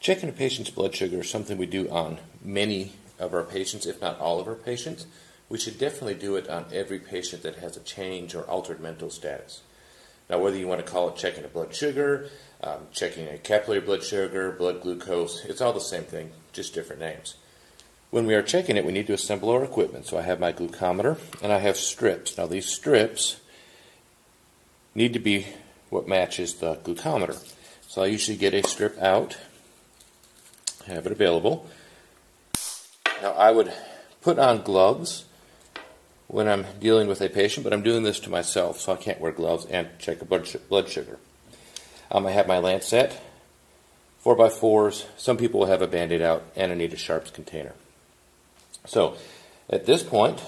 Checking a patient's blood sugar is something we do on many of our patients, if not all of our patients. We should definitely do it on every patient that has a change or altered mental status. Now, whether you want to call it checking a blood sugar, um, checking a capillary blood sugar, blood glucose, it's all the same thing, just different names. When we are checking it, we need to assemble our equipment. So I have my glucometer and I have strips. Now, these strips need to be what matches the glucometer. So I usually get a strip out have it available. Now, I would put on gloves when I'm dealing with a patient, but I'm doing this to myself, so I can't wear gloves and check a blood sugar. Um, I have my lancet, 4x4s. Some people will have a band-aid out, and I need a sharps container. So, at this point,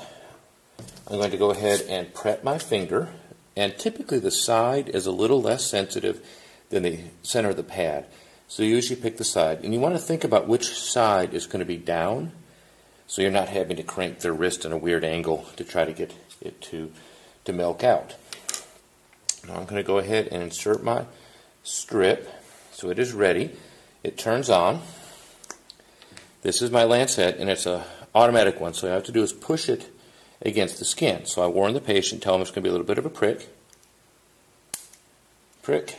I'm going to go ahead and prep my finger, and typically the side is a little less sensitive than the center of the pad. So you usually pick the side. And you want to think about which side is going to be down so you're not having to crank the wrist in a weird angle to try to get it to, to milk out. Now I'm going to go ahead and insert my strip so it is ready. It turns on. This is my lancet and it's a automatic one so all I have to do is push it against the skin. So I warn the patient, tell them it's going to be a little bit of a prick. Prick.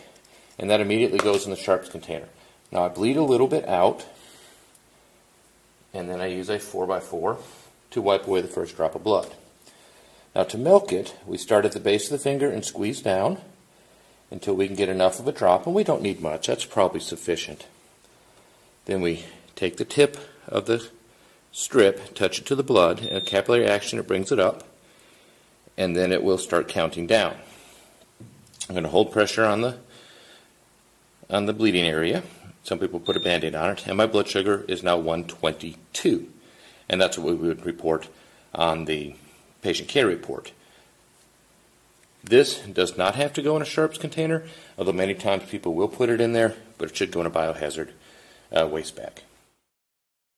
And that immediately goes in the sharps container. Now I bleed a little bit out, and then I use a 4x4 to wipe away the first drop of blood. Now to milk it, we start at the base of the finger and squeeze down until we can get enough of a drop, and we don't need much. That's probably sufficient. Then we take the tip of the strip, touch it to the blood, and a capillary action, it brings it up, and then it will start counting down. I'm going to hold pressure on the on the bleeding area some people put a band-aid on it, and my blood sugar is now 122. And that's what we would report on the patient care report. This does not have to go in a sharps container, although many times people will put it in there, but it should go in a biohazard uh, waste bag.